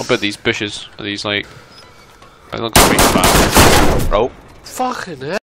Oh, I bet these bushes are these like. They look like. Oh. Fucking hell.